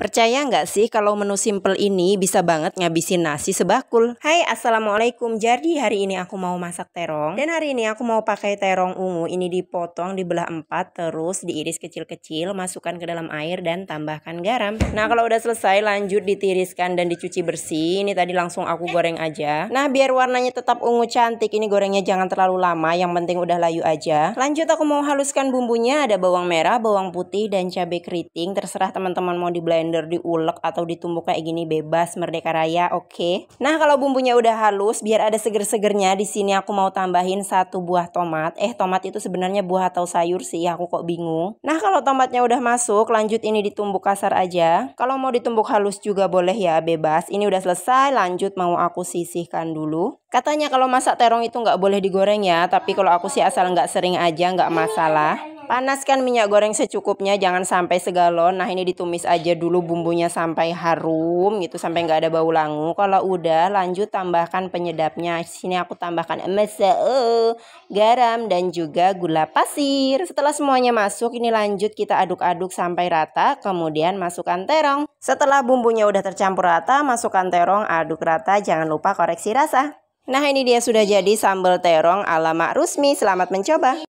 Percaya nggak sih kalau menu simple ini bisa banget ngabisin nasi sebakul? Hai Assalamualaikum, jadi hari ini aku mau masak terong. Dan hari ini aku mau pakai terong ungu. Ini dipotong dibelah empat terus diiris kecil-kecil Masukkan ke dalam air dan tambahkan garam. Nah kalau udah selesai lanjut ditiriskan dan dicuci bersih. Ini tadi langsung aku goreng aja. Nah biar warnanya tetap ungu cantik Ini gorengnya jangan terlalu lama. Yang penting udah layu aja. Lanjut aku mau haluskan bumbunya. Ada bawang merah, bawang putih, dan cabai keriting. Terserah teman-teman mau di blend blender diulek atau ditumbuk kayak gini bebas merdeka raya oke. Okay. nah kalau bumbunya udah halus biar ada seger-segernya di sini aku mau tambahin satu buah tomat. Eh tomat itu sebenarnya buah atau sayur sih aku kok bingung. Nah kalau tomatnya udah masuk lanjut ini ditumbuk kasar aja. Kalau mau ditumbuk halus juga boleh ya bebas. Ini udah selesai lanjut mau aku sisihkan dulu. Katanya kalau masak terong itu nggak boleh digoreng ya tapi kalau aku sih asal nggak sering aja nggak masalah Panaskan minyak goreng secukupnya, jangan sampai segalon. Nah ini ditumis aja dulu bumbunya sampai harum gitu, sampai nggak ada bau langu. Kalau udah lanjut tambahkan penyedapnya. Sini aku tambahkan mese, garam dan juga gula pasir. Setelah semuanya masuk, ini lanjut kita aduk-aduk sampai rata. Kemudian masukkan terong. Setelah bumbunya udah tercampur rata, masukkan terong, aduk rata. Jangan lupa koreksi rasa. Nah ini dia sudah jadi sambal terong ala Mak Rusmi. Selamat mencoba.